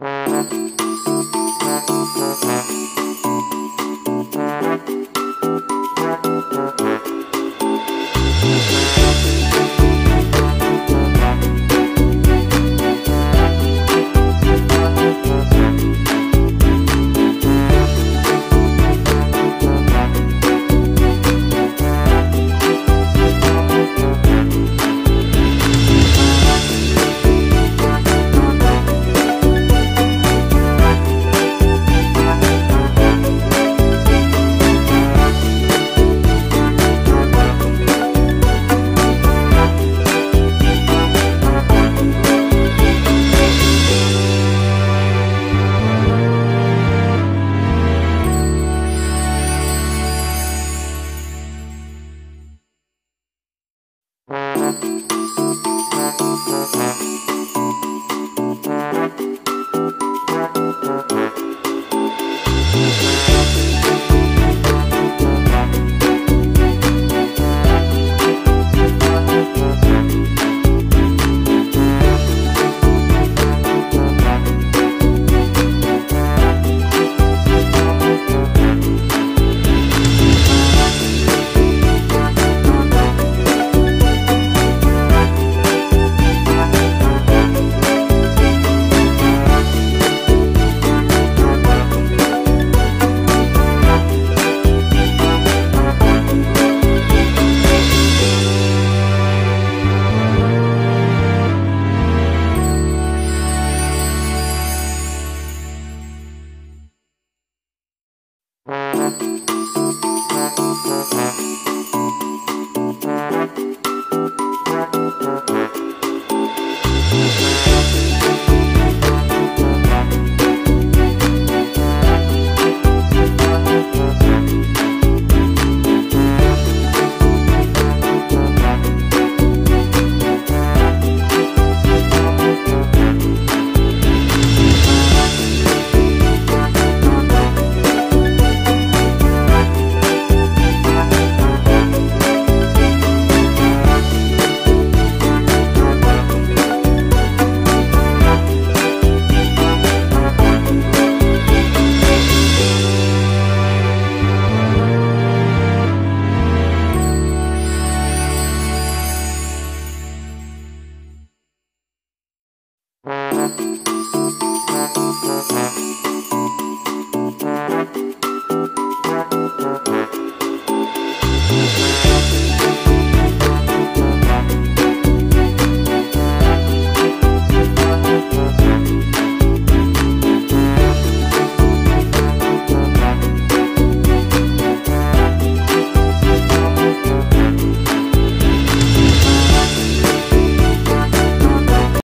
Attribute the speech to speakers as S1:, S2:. S1: Música
S2: Música Música Música